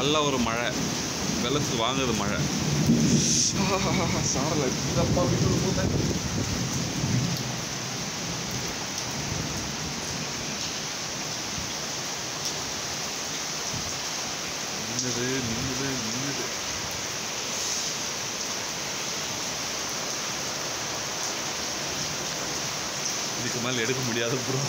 நல்ல ஒரு மழை. வெள்ளத்துக்கு வாங்குது மழை. சாரல இதப்பா வீட்டு போத நின்னுது நின்னுது நின்னுது இதுக்கு மேலே எடுக்க முடியாது ப்ரோ